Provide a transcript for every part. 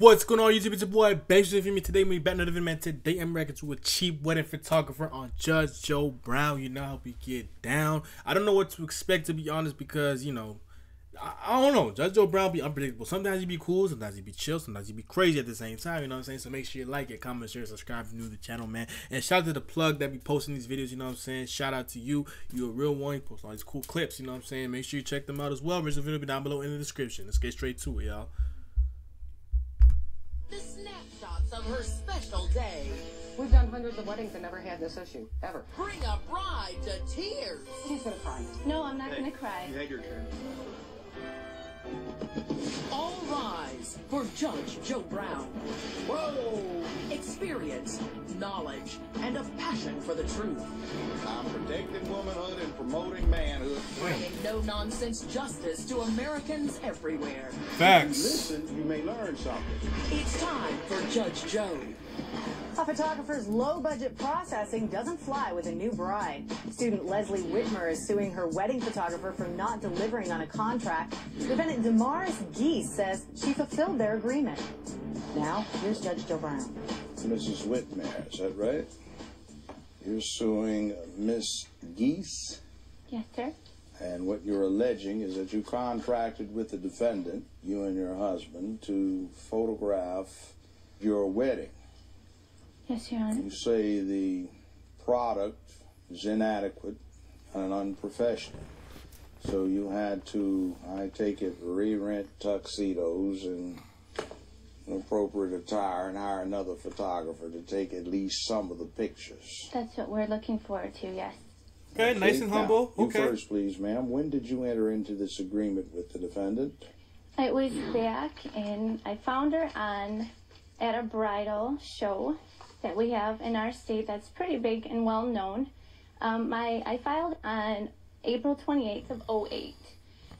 What's going on YouTube? It's your boy for me today. We back another man. Today I'm reacting to a cheap wedding photographer on Judge Joe Brown. You know how we get down. I don't know what to expect to be honest because you know I, I don't know. Judge Joe Brown be unpredictable. Sometimes he be cool, sometimes he be chill, sometimes he be crazy at the same time. You know what I'm saying? So make sure you like it, comment, share, subscribe new to the channel, man. And shout out to the plug that be posting these videos. You know what I'm saying? Shout out to you. You a real one. You post all these cool clips. You know what I'm saying? Make sure you check them out as well. Original video will be down below in the description. Let's get straight to it, y'all. Her special day. We've done hundreds of weddings and never had this issue, ever. Bring a bride to tears. She's gonna cry. No, I'm not gonna cry. You had your turn. All rise for Judge Joe Brown. Whoa! Experience, knowledge, and a passion for the truth. I'm protecting womanhood and promoting manhood. Bringing no nonsense justice to Americans everywhere. Facts. Listen, you may learn something. It's time for Judge Joe. A photographer's low budget processing doesn't fly with a new bride. Student Leslie Whitmer is suing her wedding photographer for not delivering on a contract. Defendant Damaris Geese says she fulfilled their agreement. Now, here's Judge Joe Brown. Mrs. Whitmer, is that right? You're suing Miss Geese, Yes, sir. and what you're alleging is that you contracted with the defendant, you and your husband, to photograph your wedding. Yes, Your Honor. You say the product is inadequate and unprofessional. So you had to, I take it, re-rent tuxedos and appropriate attire and hire another photographer to take at least some of the pictures. That's what we're looking forward to, yes. Okay, nice and Now, humble. You Okay. first, please, ma'am. When did you enter into this agreement with the defendant? It was back and I found her on at a bridal show that we have in our state that's pretty big and well known. Um, my I filed on April 28th of 08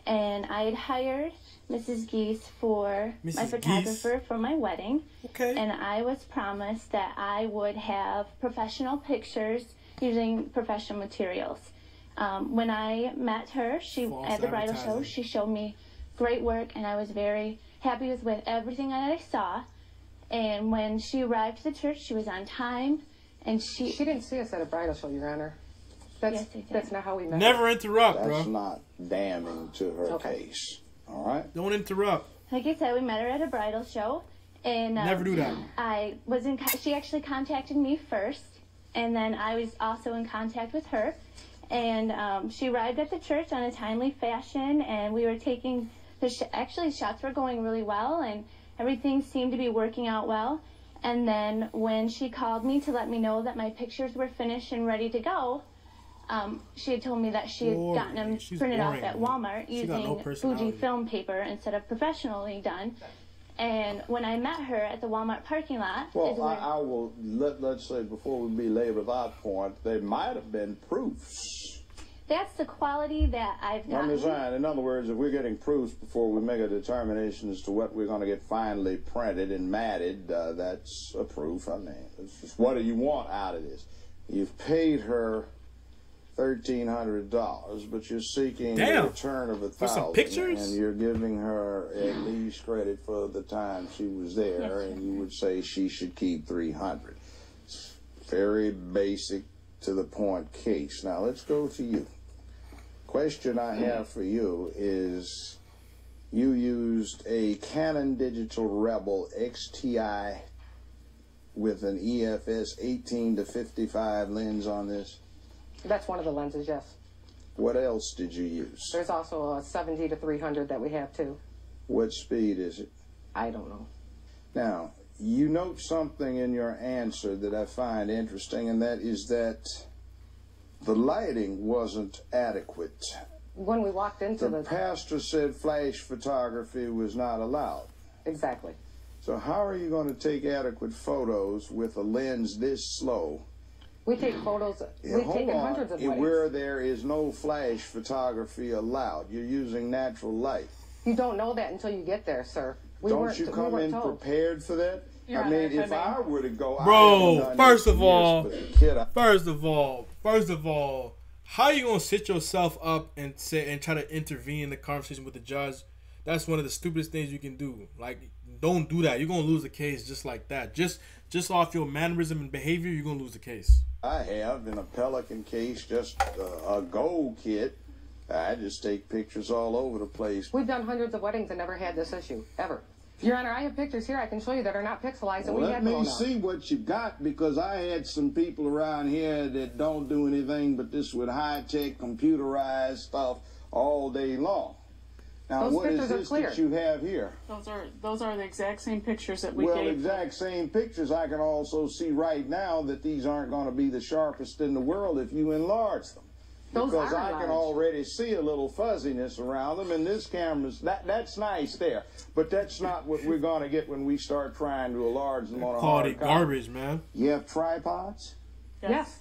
and I had hired Mrs. Geese for my Mrs. photographer for my wedding. Okay. and I was promised that I would have professional pictures using professional materials. Um, when I met her, she False at the bridal show, she showed me great work, and I was very happy with, with everything that I saw. And when she arrived at the church, she was on time, and she She didn't see us at a bridal show, Your Honor. That's Yes, I did. that's not how we met. Never interrupt, That's bro. not damning to her Okay. case. All right? Don't interrupt. like I said, we met her at a bridal show, and um, Never do that. I was in. co- She actually contacted me first, and then I was also in contact with her. And um, she arrived at the church on a timely fashion, and we were taking the sh- actually shots were going really well, and everything seemed to be working out well. And then when she called me to let me know that my pictures were finished and ready to go, um, she had told me that she had gotten them She's printed boring. off at Walmart She got no using. Fuji film paper instead of professionally done. And when I met her at the Walmart parking lot, is Well, where, I, I will let let's say before we belabor that point, there might have been proofs. That's the quality that I've I'm gotten. just saying, in other words, if we're getting proofs before we make a determination as to what we're going to get finally printed and matted, uh, that's a proof. I mean, it's just, what do you want out of this? You've paid her thirteen hundred dollars, but you're seeking Damn. a return of a For some thousand, pictures? and you're giving her at least credit for the time she was there, Yes, and you would say she should keep three hundred. It's Very basic to the point case. Now let's go to you. Question I have for you is you used a Canon Digital Rebel XTI with an EFS 18 to 55 lens on this. That's one of the lenses, yes. What else did you use? There's also a 70 to 300 that we have too. What speed is it? I don't know. Now, you note something in your answer that I find interesting, and that is that the lighting wasn't adequate. When we walked into The the pastor said flash photography was not allowed. exactly. So how are you going to take adequate photos with a lens this slow? We take photos. Yeah, We've taken on. hundreds of weddings. Where there is no flash photography allowed, you're using natural light. You don't know that until you get there, sir. We Don't you come weren't in told. prepared for that? Your I mean, if if I I were to go, Bro, first of for all- years, kid, I- First of all, first of all, how are you gonna sit yourself up and say and try to intervene in the conversation with the judge? that's one of the stupidest things you can do. Like, don't do that. You're gonna lose the case just like that. Just just off your mannerism and behavior, you're gonna lose the case. I have in a Pelican case just a, a gold kit. I just take pictures all over the place. We've done hundreds of weddings and never had this issue, ever. Your Honor, I have pictures here I can show you that are not pixelized and we Let me blown up. see what you got because I had some people around here that don't do anything but this with high tech computerized stuff all day long. Now, Those what is pictures are this clear. that you have here? Those are those are the exact same pictures that we well, gave. exact same pictures. I can also see right now that these aren't going to be the sharpest in the world if you enlarge them. Those because are I can enlarged. already see a little fuzziness around them, and this camera's that that's nice there, but that's not what we're going to get when we start trying to enlarge them on a Called hard it garbage, man. You have tripods. Yes.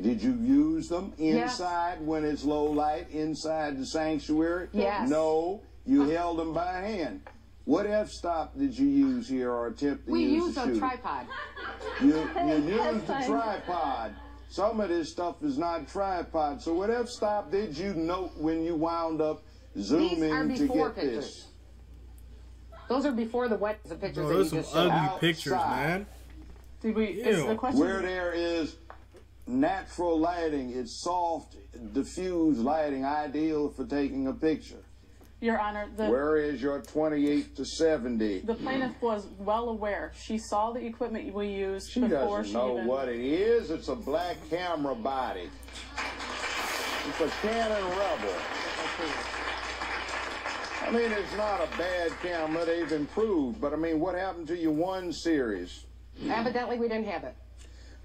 Did you use them Yes. inside when it's low light inside the sanctuary? Yes. No, you held them by hand. What f stop did you use here or attempt to We use used a shoot? tripod. You, you used the tripod. Some of this stuff is not tripod. So what f stop did you note when you wound up These zooming to get pictures. this? Those are before the wet of pictures Bro, that those you some just showed. ugly Outside. pictures, man. Did we? Is the question? Where there is natural lighting, it's soft, diffused lighting, ideal for taking a picture. Your Honor, the Where is your 28 to 70? the plaintiff was well aware. She saw the equipment we used She before doesn't she know even. what it is. It's a black camera body. It's a Canon Rebel. I mean, it's not a bad camera. They've improved. But I mean, what happened to your one series? Evidently, we didn't have it.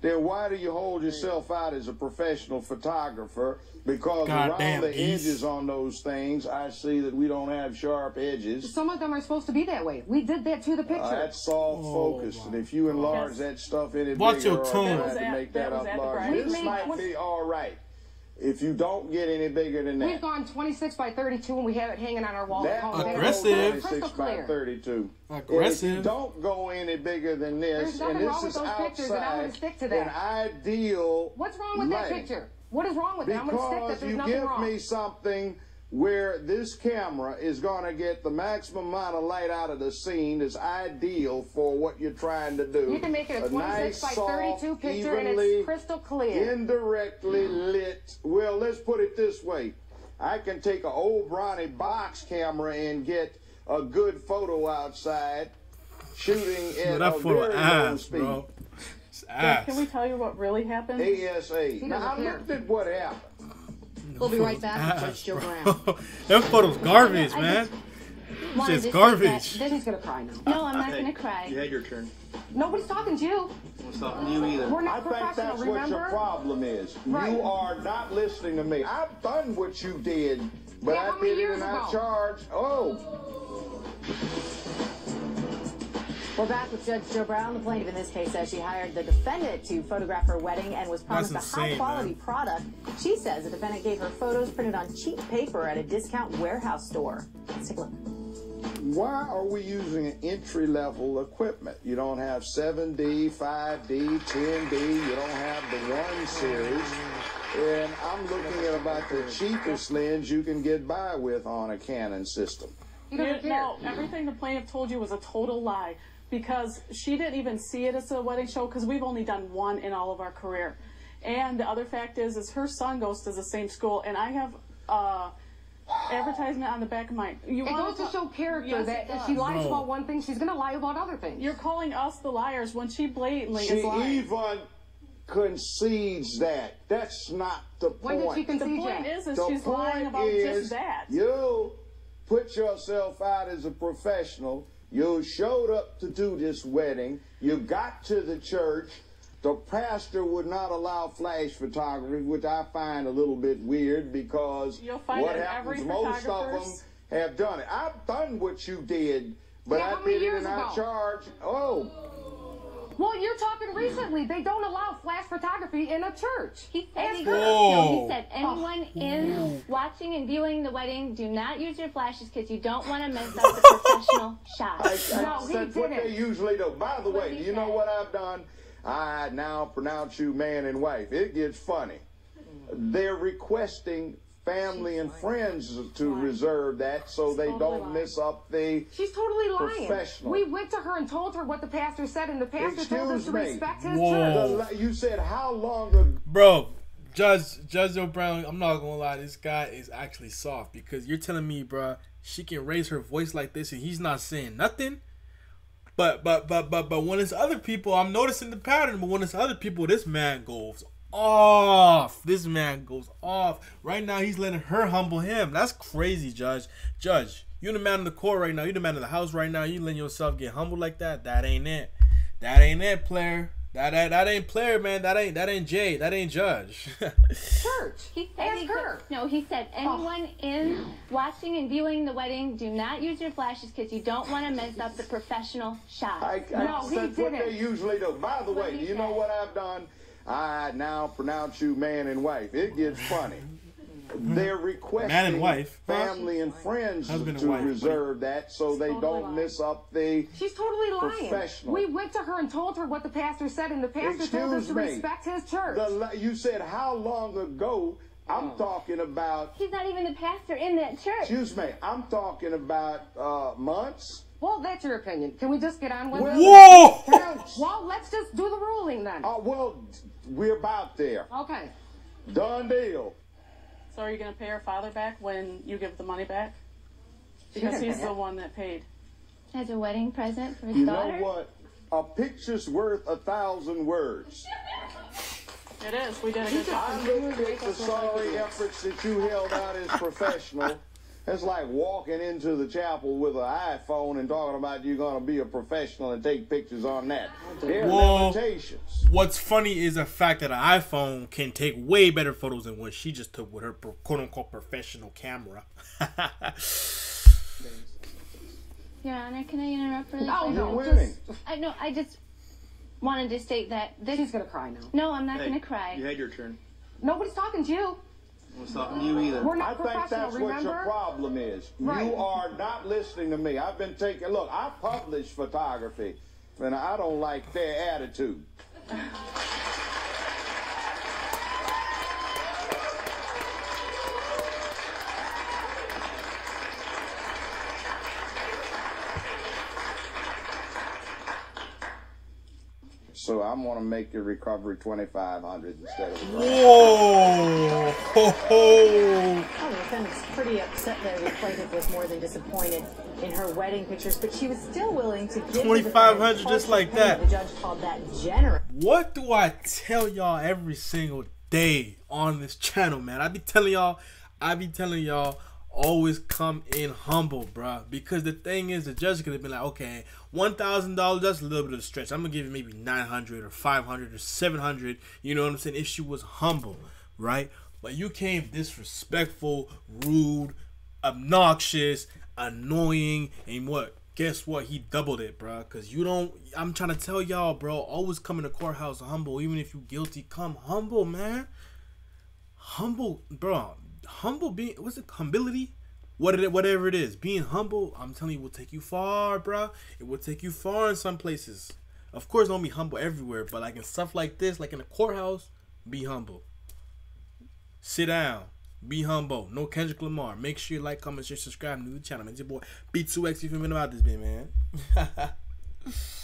Then why do you hold yourself out as a professional photographer? Because Goddamn around the geese. edges on those things, I see that we don't have sharp edges. Some of them are supposed to be that way. We did that to the picture. Uh, that's soft focus, and if you enlarge that stuff any Watch bigger your or tone. try That to make that that, up at the larger, this might twenty- be all right. If you don't get any bigger than that, We've gone 26 by 32 and we have it hanging on our wall at that home. will They go don't- Aggressive. 26 by clear. 32. If you Aggressive. don't go any bigger than this, There's nothing and this wrong with is those pictures, and I'm gonna stick to then that. ideal. What's wrong with that picture? What is wrong with that? I'm going to stick that Because there's you nothing give wrong. me something where this camera is going to get the maximum amount of light out of the scene is ideal for what you're trying to do. You can make it a 26 nice, by soft, 32 picture and evenly, it's crystal clear. indirectly lit. Well, let's put it this way. I can take an old Brownie box camera and get a good photo outside shooting Bro, at that a photo very low ass, speed. bro. It's Can we tell you what really happened? ASA. Now, I doesn't care. looked at what happened. We'll be right back with Ass, Judge Joe. Brown. that photo's garbage, I man. Wanted It's to say garbage. Then he's going to cry now. No, I'm not gonna cry. You had your turn. Nobody's talking to you. What's talking to you either? We're I not think professional, that's what your remember? problem is. Right. You are not listening to me. I've done what you did, but Yeah, I did it years and I charged. Oh, We're back with Judge Joe Brown. The plaintiff in this case says she hired the defendant to photograph her wedding and was promised That's a high quality man. product. She says the defendant gave her photos printed on cheap paper at a discount warehouse store. Let's take a look. why are we using entry level equipment? You don't have 7D, 5D, 10D. You don't have the one series. And I'm looking at about the cheapest lens you can get by with on a Canon system. He You, doesn't care. no, everything the plaintiff told you was a total lie because she didn't even see it as a wedding show because we've only done one in all of our career. And the other fact is, is her son goes to the same school, and I have uh, advertisement on the back of my. You It want goes to show character Yes, that if she lies No. about one thing, she's going to lie about other things. You're calling us the liars when she blatantly She is lying. even concedes that. That's not the point. when did she concede the point that? is, is The she's lying about is, just that. You put yourself out as a professional. You showed up to do this wedding. You got to the church. The pastor would not allow flash photography, which I find a little bit weird because You'll find what happens, most of them have done it. I've done what you did, but Yeah, I did it and I ago? charged. Oh, Well, you're talking recently. They don't allow flash photography in a church. He said, he, no, he said anyone oh, in watching and viewing the wedding, do not use your flashes because you don't want to mess up the professional I, shots. I, No, he that's what didn't. they usually do. By the What way, he do you know what I've done? I now pronounce you man and wife. It gets funny. Mm. They're requesting family and friends to reserve that so they don't mess up the. She's totally lying. Professional. We went to her and told her what the pastor said, and the pastor told us Excuse to me. respect his Whoa. church. The, you said how long ago? Bro, Judge Judge Joe Brown, I'm not gonna lie, this guy is actually soft because you're telling me, bro, she can raise her voice like this and he's not saying nothing. But but but but but when it's other people, I'm noticing the pattern. But when it's other people, this man goes off. This man goes off. Right now, he's letting her humble him. That's crazy, Judge. Judge, you're the man in the court right now. You're the man in the house right now. You letting yourself get humbled like that? That ain't it. That ain't it, player. That, that that ain't player, man. That ain't that ain't Jay. That ain't Judge. Church. He said, Ask he her. said no. He said anyone in watching and viewing the wedding, do not use your flashes because you don't want to mess up the professional shot. I, I, No, he that's what didn't. they usually do. By the way, he do you know what I've done? I now pronounce you man and wife. It gets funny. They're requesting Man and wife? Family and friends Husband and to wife. reserve that so they Totally don't lying. mess up the. She's totally lying. We went to her and told her what the pastor said, and the pastor told us to me. respect his church. The, you said how long ago? Oh. I'm talking about. He's not even the pastor in that church. Excuse me. I'm talking about uh, months. Well, that's your opinion. Can we just get on with it? Whoa! Counts. Well, let's just do the ruling then. Uh, well, we're about there. Okay. Done deal. So are you going to pay her father back when you give the money back? Because he's the one that paid. As a wedding present for his You daughter. know what? A picture's worth a thousand words. It is. We did a good job. I look at the sorry efforts that you held out as professional. It's like walking into the chapel with an iPhone and talking about you're going to be a professional and take pictures on that. There are limitations. What's funny is the fact that an iPhone can take way better photos than what she just took with her quote unquote professional camera. Your Honor, can I interrupt really Oh, quick? You're no, winning. I know. I just wanted to state that this. She's gonna cry now. No, I'm not Hey, going to cry. You had your turn. Nobody's talking to you. You either. We're I think professional, that's what your problem is. Right. You are not listening to me. I've been taking, look, I publish photography, and I don't like their attitude. So I'm gonna make your recovery twenty five hundred instead of Whoa! Ho, ho. Oh, the defendant's pretty upset that the plaintiff was more than disappointed in her wedding pictures, but she was still willing to give $2,500 just like that. The judge called that generous. What do I tell y'all every single day on this channel, man? I be telling y'all, I be telling y'all, always come in humble, bruh. Because the thing is, the judge could have been like, okay, one thousand dollars, that's a little bit of a stretch. I'm gonna give you maybe nine hundred or five hundred or seven hundred. You know what I'm saying? If she was humble, right? But you came disrespectful, rude, obnoxious, annoying, and what? Guess what? He doubled it, bro. Cause you don't. I'm trying to tell y'all, bro. Always come in the courthouse humble, even if you guilty. Come humble, man. Humble, bro. Humble being what's it? Humility. What it, whatever it is, being humble. I'm telling you, will take you far, bro. It will take you far in some places. Of course, don't be humble everywhere, but like in stuff like this, like in a courthouse, be humble. Sit down. Be humble. No Kendrick Lamar. Make sure you like, comment, share, subscribe to the channel. Man, it's your boy B2X. You feel me about this, man?